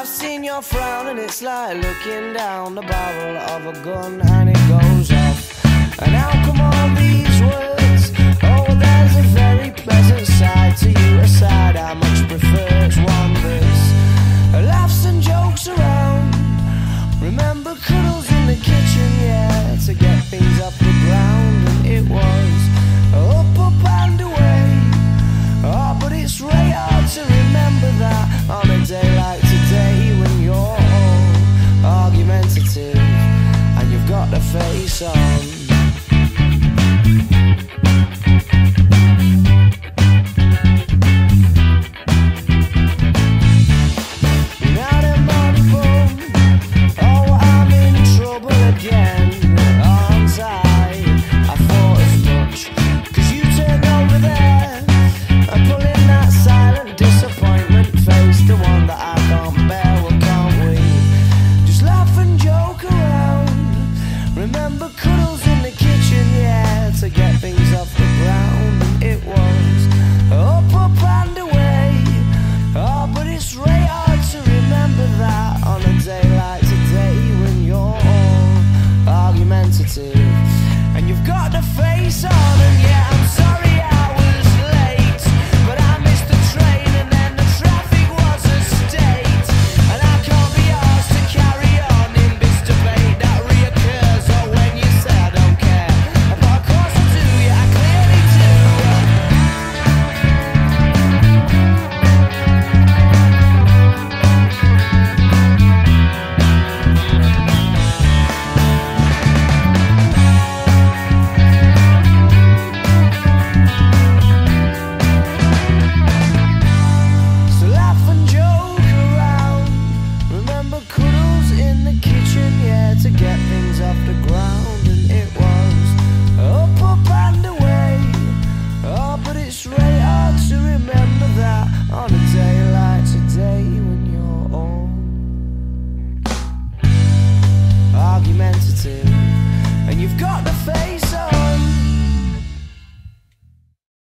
I've seen your frown and it's like looking down the barrel of a gun and it goes off. And i sensitive, and you've got the face on, and yeah, I'm sorry.